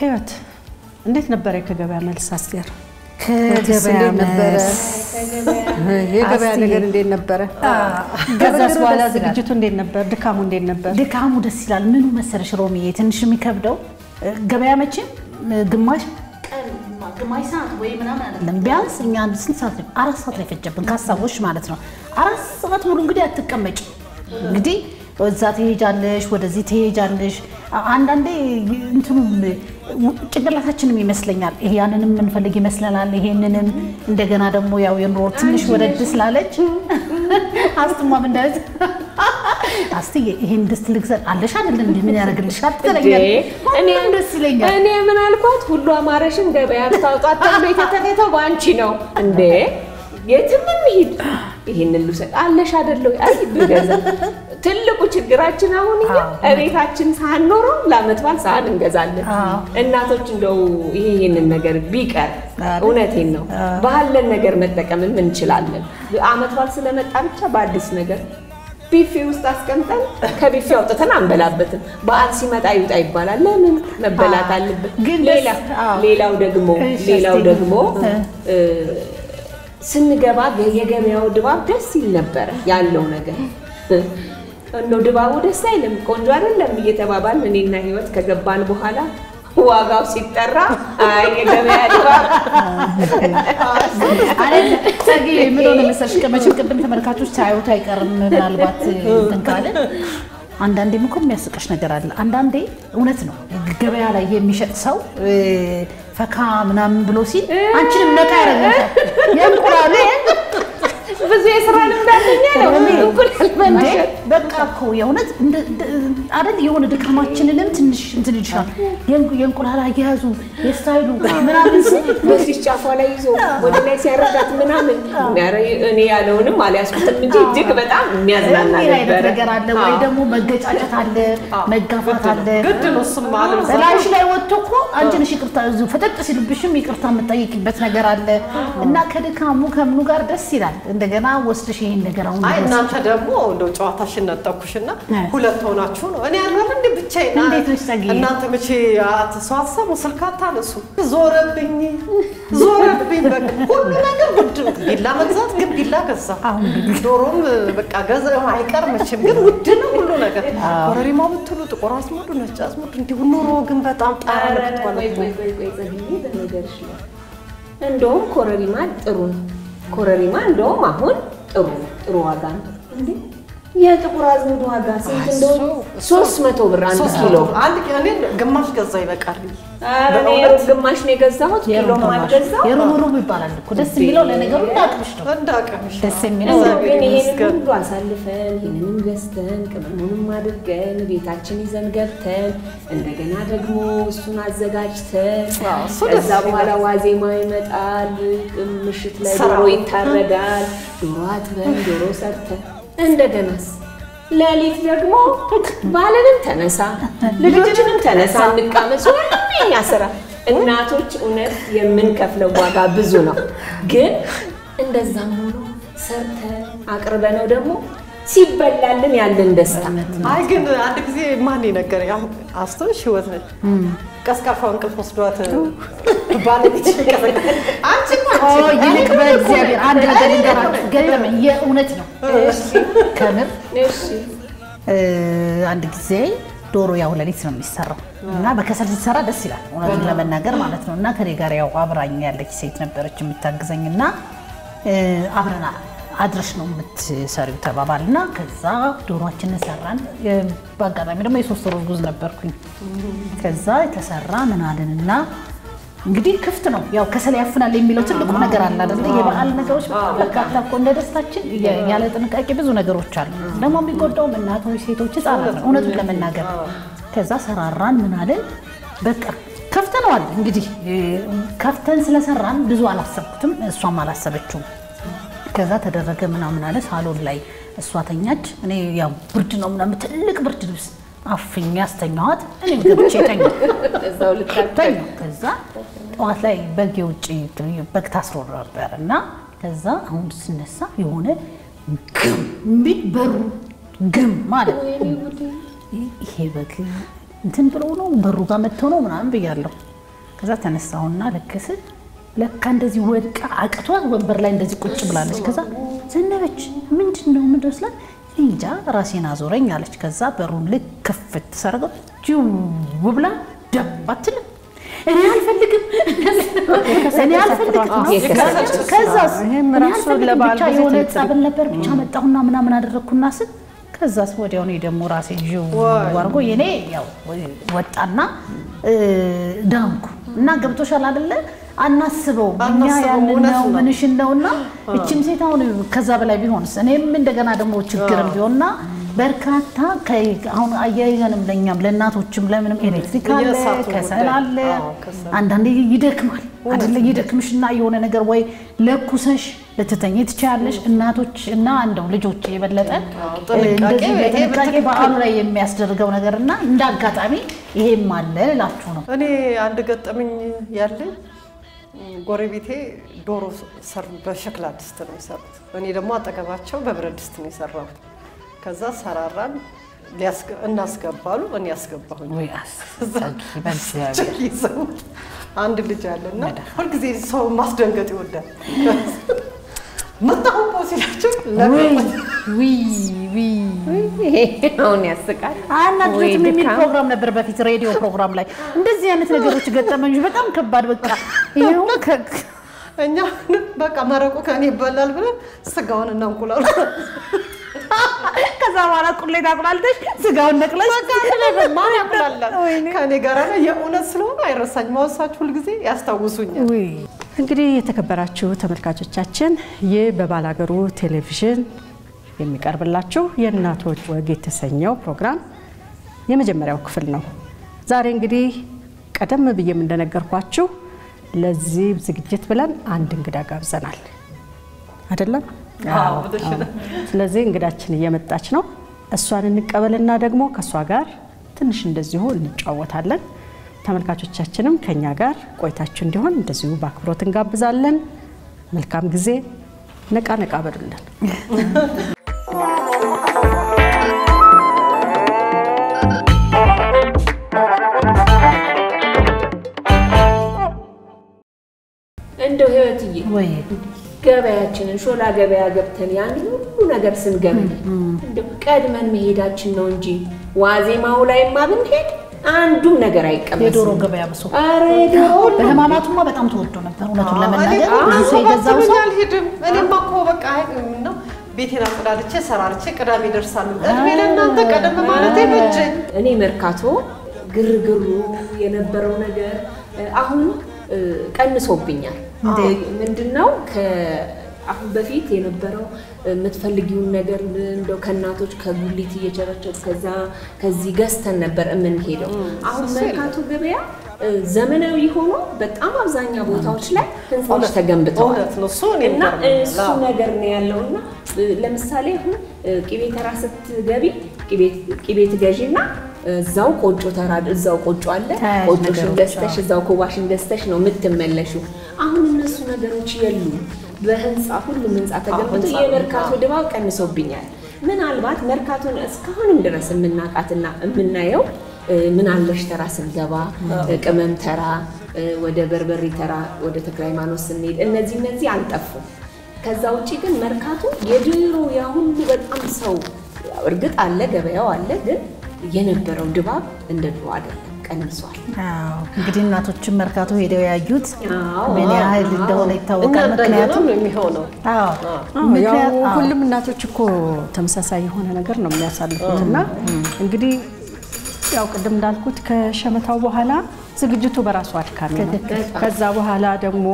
ህይወት እንዴት ነበረ ከገበያ መልስ አስቴር? ከገበያ? መልስ የገበያ ነገር እንዴት ነበረ? ከዛስ በኋላ ዝግጅቱ እንዴት ነበር? ድካሙ እንዴት ነበር? ድካሙ ደስ ይላል። ምኑ መሰለሽ ሮሚዬ ትንሽ የሚከብደው ገበያ መቼም ግማሽ ግማሽ ሰዓት ወይ ምናምን አይደለም። ቢያንስ እኛ ስንት ሰዓት ነው? አራት ሰዓት ላይ ፈጀብን ከሀሳቦች ማለት ነው። አራት ሰዓት ሙሉ እንግዲህ አትቀመጭ እንግዲህ እዛ ትሄጃለሽ፣ ወደዚህ ትሄጃለሽ። አንዳንዴ እንትኑ ጭንቅላታችንም ይመስለኛል ይሄ ያንንም የምንፈልግ ይመስለናል። ይሄንንም እንደገና ደግሞ ያው የኑሮ ትንሽ ወደድ ስላለች አስትማም እንዳያዝ አስቲ ይሄን ድስት ልግዛት አለሽ አይደል እንዴ ምን ያደርግልሻል ትለኛል። ሁሉም ደስ ይለኛል። እኔ ምን አልኳት? ሁሉ አማረሽም ገበያ ብታውጣት ተብሎ የተተተተው በአንቺ ነው እንዴ? የትም እንሂድ ይህንን ልውሰድ አለሽ አይደለ? አይ ብገዛ ትልቁ ችግራችን አሁን እኛ እቤታችን ሳንኖረው ለዓመት በዓል ሳህን እንገዛለን። እናቶች እንደው ይሄ ይሄንን ነገር ቢቀር እውነቴን ነው ባለን ነገር መጠቀምም እንችላለን። ዓመት በዓል ስለመጣ ብቻ በአዲስ ነገር ቢፌ ውስጥ አስቀምጠን ከቢፌ አውጥተን አንበላበትም። በዓል ሲመጣ ይውጣ ይባላል። ለምን መበላት አለበት? ሌላው ደግሞ ሌላው ደግሞ ስንገባ የገበያው ድባብ ደስ ይል ነበረ ያለው ነገር እንደው ድባቡ ደስ አይልም? ቆንጆ አይደለም እየተባባል እኔና ህይወት ከገባን በኋላ ዋጋው ሲጠራ አይ የገበያ ድባብ ጸጌ ምን ሆነ መሰለሽ ከመቼም ቅድም ተመልካቾች ሳያዩት አይቀርም ምናልባት እንትን ካልን አንዳንዴም እኮ የሚያስቀሽ ነገር አለ። አንዳንዴ እውነት ነው ገበያ ላይ የሚሸጥ ሰው ፈካ ምናምን ብሎ ሲል አንቺንም ነካ ያደርግሻል። የእንቁላሉ ብዙ የስራ ልምድ አለኝ ነው በመሸጥ በቃ እኮ የእውነት እንደ- እንደ- አይደል? የሆነ ድካማችንንም ትንሽ እንትን ይልሻል። የእንቁ- የእንቁላል አያያዙ የስታይሉ ምናምን በዚህ ጫፏ ላይ ይዞ ወደ ላይ ሲያረጋት ምናምን እኔ ያለውንም አልያዝኩትም እንጂ እጅግ በጣም የሚያዝናና ነበረ። ነገር አለ? ወይ ደግሞ መገጫጨት አለ፣ መጋፋት አለ። ግድ ነው እሱማ አለም በላይሽ ላይ ወጥቶ እኮ አንቺ ነሽ ይቅርታ እዚሁ ፈጠጥ ሲልብሽም ይቅርታ የምጠይቂበት ነገር አለ። እና ከድካሙ ከምኑ ጋር ደስ ይላል። እንደገና ወስድሽ ይሄን ነገር አሁን አይ እናንተ ደግሞ እንደው ጨዋታሽን ነጠኩሽና ሁለት ሆናችሁ ነው። እኔ ያለው እንዴ ብቻዬን እንዴት ነሽ ጸግዬ? እናንተ መቼ አትሰዋሰቡ ስልክ አታነሱ። ዞረብኝ ዞረብኝ። በቃ ሁሉ ነገር ውድ ነው። ቢላ መግዛት ግን ቢላ ገዛ። ዶሮም በቃ ገዛ አይቀር መቼም ግን ውድ ነው ሁሉ ነገር። ኮረሪማ ብትሉ ጥቁር አዝሙዱ፣ ነጭ አዝሙዱ እንዲሁ ኑሮ ግን በጣም ጣራ ነክቷል ቆይ ቆይ ቆይ ቆይ ዘግዬ በነገርሽ ላይ እንደውም ኮረሪማ ጥሩ ነው። ኮረሪማ እንደውም አሁን ጥሩ ነው፣ የጥቁር አዝሙድ ዋጋ ስንት እሱ- ሶስት መቶ ብር አንድ ኪሎ። አንድ ኪሎ እኔ ግማሽ ገዛ ይበቃል።? ግማሽ ነው የገዛሁት፣ ኪሎም አልገዛሁ። የሩብ ሩብ ይባላል እኮ ደስ የሚለው ለነገሩ እንዳቅምሽ ነው እንዳቅምሽ ደስ የሚለው ግን ይሄንን ሁሉ አሳልፈን ይሄንንም ገዝተን ቅመሙንም አድርገን ቤታችን ይዘን ገብተን እንደገና ደግሞ እሱን አዘጋጅተን ከዛ በኋላ ዋዜማ ይመጣል። ምሽት ላይ ዶሮ ይታረዳል። ዶሮ አጥበን ዶሮ ሰርተን እንደገናስ ሌሊት ደግሞ ባልንም ተነሳ ልጆችንም ተነሳ እንቃመስ። የኛ ስራ። እናቶች እውነት የምንከፍለው ዋጋ ብዙ ነው፣ ግን እንደዛም ሆኖ ሰርተን አቅርበነው ደግሞ ሲበላልን ያለን ደስታ። አይ ግን አንድ ጊዜ ማን ነገረኝ? አሁን አስተውሽ ህይወት ነች። ቀስቃፋው እንቅልፍ ወስዷት ባለቤት አንቺ ኦ ይልቅ በእግዚአብሔር አንድ ነገር ልንገራችሁ ገጠመኝ የእውነት ነው። ከምር? አንድ ጊዜ ዶሮ ያው ሌሊት ነው የሚሰራው እና በከሰል ሲሰራ ደስ ይላል። እውነቱን ለመናገር ማለት ነው። እና ከኔ ጋር ያው አብራኝ ያለች ሴት ነበረች የምታግዘኝ እና አብረን አድረሽ ነው የምትሰሪው ተባባል እና ከዛ ዶሯችንን ሰራን። በአጋጣሚ ደግሞ የሶስት ወር እርጉዝ ነበርኩኝ። ከዛ የተሰራ እና እንግዲህ ክፍት ነው ያው ከሰል ያፍናል የሚለው ትልቁ ነገር አለ አይደለ? የበዓል ነገሮች በርካታ እኮ እንደ ደስታችን ያለ ጥንቃቄ ብዙ ነገሮች አሉ። ደግሞ የሚጎዳውም እናቶች፣ ሴቶች፣ ህጻናት ነው እውነቱን ለመናገር ከዛ ሰራራን ምን አልን በቃ ከፍተነዋል። እንግዲህ ከፍተን ስለሰራን ብዙ አላሰብኩትም፣ እሷም አላሰበችውም። ከዛ ተደረገ ምናምን አለ ሳሎን ላይ እሷ ተኛች። እኔ ያው ብርድ ነው ምናምን ትልቅ ብርድ ልብስ አፍኝ ያስተኛኋት እኔም ገብቼ ተኛሁ። ከዛ ጠዋት ላይ በግ የውጭ በግ ታስሮ ነበር እና ከዛ አሁን ስነሳ የሆነ ግም የሚል በሩ ግም ማለት ይሄ በግ እንትን ብሎ ነው በሩ ጋር መጥተው ነው ምናምን ብያለሁ። ከዛ ተነሳሁና ለከስ ለካ እንደዚህ ወድቃ አቅቷት ወንበር ላይ እንደዚህ ቁጭ ብላለች። ከዛ ዘነበች ምንድን ነው ምንድን ነው ስላት እንጃ ራሴን አዞረኝ አለች። ከዛ በሩን ልክ ክፍት ሳደርገው ጅው ብላ ደብ አትልም። እኔ አልፈልግም እኔ አልፈልግም። ከዛስ የሆነ ጸበል ነበር ብቻ መጣሁና ምናምን አደረግኩና ስል ከዛስ ወዲያው እኔ ደግሞ ራሴ ዥው አድርጎ የኔ ያው ወጣና ዳንኩ እና ገብቶሻል አይደለ? አናስበው እኛ ያንን ነው ምንሽን ነውና እችም ሴት አሁን ከዛ በላይ ቢሆንስ? እኔም እንደገና ደግሞ ችግርም ቢሆንና በርካታ አሁን አያይዘንም ለእኛም ለእናቶችም ለምንም ኤሌክትሪክ አለ ከሰል አለ። አንዳንዴ ይደክማል። አይደለ? ይደክምሽና የሆነ ነገር ወይ ለኩሰሽ ልትተኝ ትችያለሽ። እናቶች እና እንደው ልጆች የበለጠ ጥንቃቄ፣ እንደዚህ በጥንቃቄ በዓሉ ላይ የሚያስደርገው ነገር እና እንደ አጋጣሚ ይሄም አለ ልላችሁ ነው። እኔ አንድ ገጠመኝ ያለኝ ጎረቤቴ ዶሮ ሰር በሸክላ ድስት ነው የሰሩት። እኔ ደግሞ አጠገባቸው በብረት ድስት ነው የሰራሁት። ከዛ ሰራራን እናስገባሉ እኔ ጭቅ ይዘው አንድ ልጅ አለና ሁልጊዜ ሰው ማስደንገጥ ይወዳል። መጣሁ ሲላቸው ለቀቁት። ዊ ዊ ይሄ አሁን ያስቃል። አናድሮትም ወይ የሚል ፕሮግራም ነበር በፊት ሬዲዮ ፕሮግራም ላይ እንደዚህ አይነት ነገሮች ገጠመኝ በጣም ከባድ በቃ ይኸው ከ- እኛ በቃ መረቁ ከእኔ ይበላል ብለን ስጋውን እና እንቁላሉ ከዛ በኋላ ቁሌት አቁላልተሽ ስጋውን ነቅለሽ ማን ያቁላላል? ከእኔ ጋር ነው። የእውነት ስለሆነ አይረሳኝ። ማወሳችሁ ሁልጊዜ ያስታውሱኛል። ውይ እንግዲህ የተከበራችሁ ተመልካቾቻችን ይህ በባላገሩ ቴሌቪዥን የሚቀርብላችሁ የእናቶች ወግ የተሰኘው ፕሮግራም የመጀመሪያው ክፍል ነው። ዛሬ እንግዲህ ቀደም ብዬም እንደነገርኳችሁ ለዚህ ዝግጅት ብለን አንድ እንግዳ ጋብዘናል። አይደለም? ስለዚህ እንግዳችን እየመጣች ነው። እሷን እንቀበልና ደግሞ ከእሷ ጋር ትንሽ እንደዚሁ እንጫወታለን። ተመልካቾቻችንም ከኛ ጋር ቆይታችሁ እንዲሆን እንደዚሁ በአክብሮት እንጋብዛለን። መልካም ጊዜ። ነቃ ነቃ በሉልን። ወይ ገበያችንን ሾላ ገበያ ገብተን ያን ሁሉ ነገር ስንገበይ እንደው ቀድመን መሄዳችን ነው እንጂ ዋዜማው ላይማ ብንሄድ አንዱም ነገር አይቀመስም። የዶሮ ገበያ ብሶ ኧረ በህማማቱማ በጣም ተወዶ ነበር። እውነቱን ለመናገር ብዙ ሰው የገዛው ሰው አልሄድም። እኔማ እኮ በቃ ነው ቤቴን አጽዳድቼ ሰራርቼ ቅዳሜ ይደርሳሉ። እድሜ ለእናንተ ቀደም ማለት በጀኝ። እኔ መርካቶ ግርግሩ የነበረው ነገር አሁን እ፣ ቀንሶብኛል። ምንድነው አሁን በፊት የነበረው የምትፈልጊውን ነገር እንደው ከእናቶች ከጉሊት እየቸረቸር ከዛ ከዚህ ገዝተን ነበር የምንሄደው። አሁን መርካቶ ገበያ ዘመናዊ ሆኖ በጣም አብዛኛው ቦታዎች ላይ ህንፃዎች ተገንብተዋል። ነው። እና እሱ ነገር ነው ያለው እና ለምሳሌ አሁን ቅቤ ተራ ስትገቢ ቅቤ- ትገዢና እዛው ቆጮ ተራ እዛው ቆጮ አለ። ቆጮሽን ገዝተሽ እዛው ኮባሽን ገዝተሽ ነው የምትመለሹ። አሁን እነሱ ነገሮች የሉም። በህንፃ ሁሉም ህንፃ ተገንብቶ የመርካቶ ድባብ ቀንሶብኛል። ምናልባት መርካቶን እስካሁንም ድረስ የምናውቃትና የምናየው ምናለሽ ተራ ስንገባ ቅመም ተራ ወደ በርበሬ ተራ ወደ ተክለ ሃይማኖት ስንሄድ እነዚህ እነዚህ አልጠፉም። ከዛ ውጭ ግን መርካቶ የድሮ ያ ሁሉ በጣም ሰው እርግጥ አለ፣ ገበያው አለ፣ ግን የነበረው ድባብ እንደ ድሮ አይደለም፣ ቀንሷል። አዎ፣ እንግዲህ እናቶችን መርካቶ ሄደው ያዩት ምን ያህል እንደሆነ ይታወቃል። ምክንያቱም ነው የሚሆነው። ሁሉም እናቶች እኮ ተመሳሳይ የሆነ ነገር ነው የሚያሳልፉት እና እንግዲህ ያው ቅድም እንዳልኩት ከሸመታው በኋላ ዝግጅቱ በራሱ አድካሚ ነው። ከዛ በኋላ ደግሞ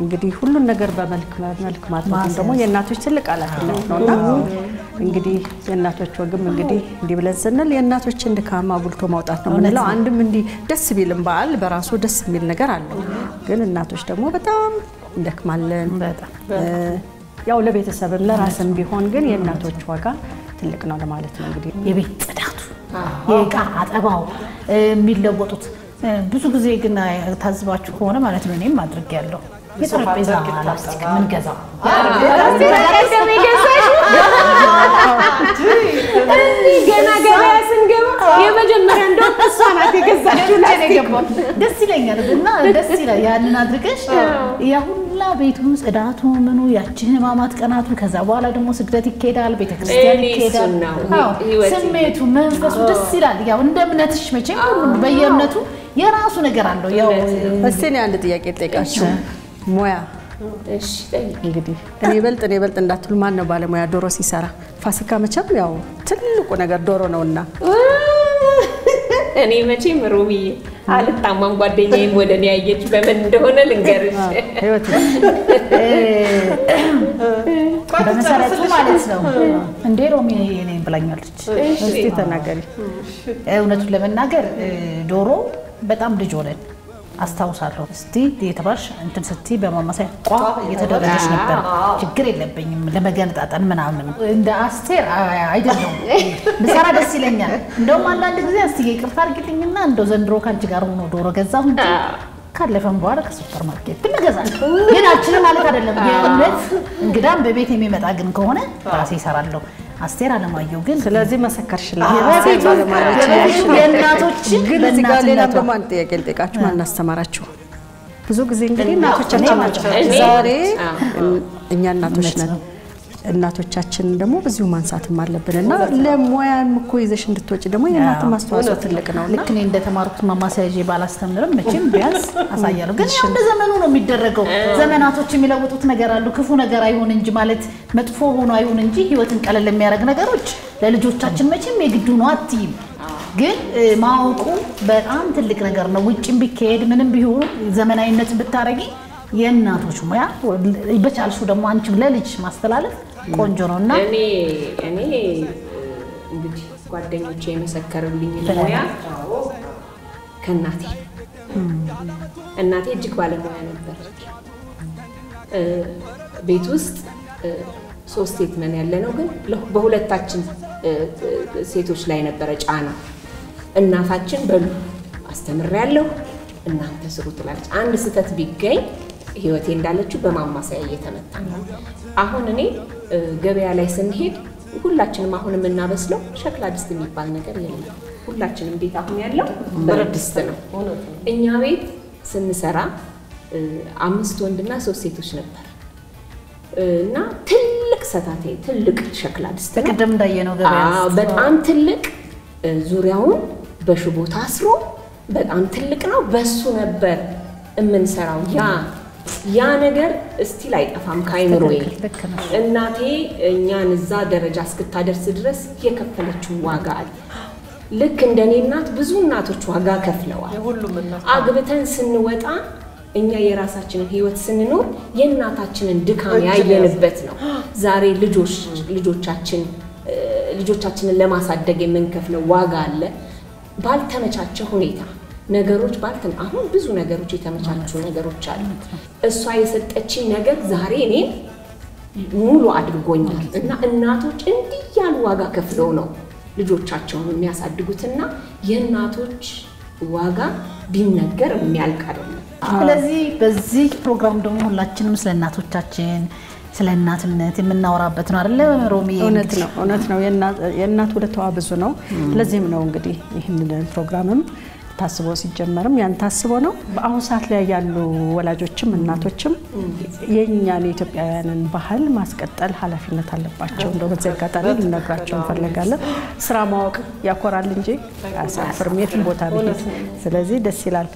እንግዲህ ሁሉን ነገር በመልክ መልክ ማድረግ ደግሞ የእናቶች ትልቅ ኃላፊነት ነው እና እንግዲህ የእናቶች ወግም እንግዲህ እንዲህ ብለን ስንል የእናቶችን ድካም አጉልቶ ማውጣት ነው የምንለው። አንድም እንዲህ ደስ ቢልም በዓል በራሱ ደስ የሚል ነገር አለው። ግን እናቶች ደግሞ በጣም እንደክማለን። በጣም ያው ለቤተሰብም ለራስም ቢሆን ግን የእናቶች ዋጋ ትልቅ ነው ለማለት ነው እንግዲህ የቤት ጽዳቱ፣ የእቃ አጠባው የሚለወጡት ብዙ ጊዜ ግን ታዝባችሁ ከሆነ ማለት ነው እኔም አድርጌያለሁ። የጠረጴዛ ላስቲክ የገዛሽው ገና ገበያ ስንገባ የመጀመሪያ እንደውም እሷ ናት የገዛችው ላስቲክ ደስ ይለኛል እና ደስ ይላል። ያንን አድርገሽ ያ ቤቱ ጽዳቱ ምኑ ያችን ህማማት ቀናቱ ከዛ በኋላ ደግሞ ስግደት ይካሄዳል፣ ቤተክርስቲያን ይካሄዳል። ስሜቱ መንፈሱ ደስ ይላል። ያው እንደ እምነትሽ መቼም በየእምነቱ የራሱ ነገር አለው። ያው እስቲ አንድ ጥያቄ ልጠይቃችሁ። ሙያ እሺ እንግዲህ እኔ በልጥ እኔ በልጥ እንዳትሉ፣ ማን ነው ባለሙያ ዶሮ ሲሰራ? ፋሲካ መቼም ያው ትልቁ ነገር ዶሮ ነውና እኔ መቼም ሮሚዬ አልታማም። ጓደኛዬም ወደ እኔ ያየች በምን እንደሆነ ልንገርሽ። ህይወት በመሰረቱ ማለት ነው እንዴ ሮሚ እኔ ብላኛለች። እስቲ ተናገሪ። እውነቱን ለመናገር ዶሮ በጣም ልጅ ሆነን አስታውሳለሁ። እስቲ የተባልሽ እንትን ስትይ በማማሳያ ቋ እየተደረገች ነበር። ችግር የለብኝም ለመገነጣጠን ምናምን እንደ አስቴር አ- አይደለሁም ብሰራ ደስ ይለኛል። እንደውም አንዳንድ ጊዜ እስቲ ይቅርታ አድርጊልኝና እንደው ዘንድሮ ከአንቺ ጋር ሆኖ ዶሮ ገዛሁ እንጂ ካለፈም በኋላ ከሱፐር ማርኬት እንገዛለን። ግን አልችልም ማለት አይደለም። የእውነት እንግዳም በቤት የሚመጣ ግን ከሆነ ራሴ እሰራለሁ። አስቴር አለማየሁ ግን ስለዚህ የበፊቱ የእናቶችን ግን እዚህ ጋር ሌላ በእናትነቷ ደግሞ አንድ ጥያቄ ልጠይቃችሁ። ማን አስተማራችሁ? ብዙ ጊዜ እንግዲህ እናቶቻችን ናቸው።? ዛሬ እኛ እናቶች ነን። እናቶቻችን ደግሞ በዚሁ ማንሳትም አለብን እና ለሙያም እኮ ይዘሽ እንድትወጪ ደግሞ የእናትም አስተዋጽኦ ትልቅ ነው ልክ እኔ እንደተማርኩት ማማሳያዤ ባላስተምርም መቼም ቢያንስ አሳያለሁ። ግን ያው እንደ ዘመኑ ነው የሚደረገው። ዘመናቶች የሚለውጡት ነገር አሉ። ክፉ ነገር አይሆን እንጂ ማለት መጥፎ ሆኖ አይሆን እንጂ ህይወትን ቀለል የሚያደርግ ነገሮች ለልጆቻችን መቼም የግድ ሆኖ አትይም። ግን ማወቁ በጣም ትልቅ ነገር ነው። ውጭም ቢካሄድ ምንም ቢሆን ዘመናዊነትን ብታረጊ የእናቶች ሙያ በቻልሹ ደግሞ አንቺም ለልጅ ማስተላለፍ ቆንጆ ነው እና እኔ እኔ እንግዲህ ጓደኞቼ የመሰከሩልኝ ሙያ ከእናቴ እናቴ እጅግ ባለሙያ እ፣ ቤት ውስጥ ሶስት ሴት ነን ያለ ነው፣ ግን በሁለታችን ሴቶች ላይ ነበረ ጫና። እናታችን በሉ አስተምሬያለሁ እናንተ ስሩ ትላለች። አንድ ስህተት ቢገኝ ህይወቴ እንዳለችው በማማሰያ እየተመታ ነው። አሁን እኔ ገበያ ላይ ስንሄድ ሁላችንም አሁን የምናበስለው ሸክላ ድስት የሚባል ነገር የለም። ሁላችንም ቤት አሁን ያለው ብረት ድስት ነው። እኛ ቤት ስንሰራ አምስት ወንድና ሶስት ሴቶች ነበር እና ትልቅ ሰታቴ ትልቅ ሸክላ ድስት ነው። ቅድም እንዳየነው በጣም ትልቅ ዙሪያውን በሽቦ ታስሮ በጣም ትልቅ ነው። በሱ ነበር የምንሰራው። ያ ያ ነገር እስቲል አይጠፋም ከአይምሮዬ። እናቴ እኛን እዛ ደረጃ እስክታደርስ ድረስ የከፈለችው ዋጋ አለ። ልክ እንደኔ እናት ብዙ እናቶች ዋጋ ከፍለዋል። አግብተን ስንወጣ እኛ የራሳችንን ህይወት ስንኖር የእናታችንን ድካም ያየንበት ነው። ዛሬ ልጆች ልጆቻችን ልጆቻችንን ለማሳደግ የምንከፍለው ዋጋ አለ። ባልተመቻቸ ሁኔታ ነገሮች ባልተ አሁን ብዙ ነገሮች የተመቻቹ ነገሮች አሉ። እሷ የሰጠችኝ ነገር ዛሬ እኔን ሙሉ አድርጎኛል እና እናቶች እንዲህ ያሉ ዋጋ ከፍለው ነው ልጆቻቸውን የሚያሳድጉትና የእናቶች ዋጋ ቢነገር የሚያልቅ አይደለም። ስለዚህ በዚህ ፕሮግራም ደግሞ ሁላችንም ስለ እናቶቻችን ስለ እናትነት የምናወራበት ነው አይደለ ሮሚ? እውነት ነው እውነት ነው። የእና- የእናት ውለታዋ ብዙ ነው። ለዚህም ነው እንግዲህ ይህንን ፕሮግራምም ታስቦ ሲጀመርም ያን ታስቦ ነው። በአሁኑ ሰዓት ላይ ያሉ ወላጆችም እናቶችም የእኛን የኢትዮጵያውያንን ባህል ማስቀጠል ኃላፊነት አለባቸው። እንደው በዚህ አጋጣሚ ልነግራቸው እንፈልጋለን። ስራ ማወቅ ያኮራል እንጂ አያሳፍርም የትም ቦታ ብሄድ። ስለዚህ ደስ ይላል።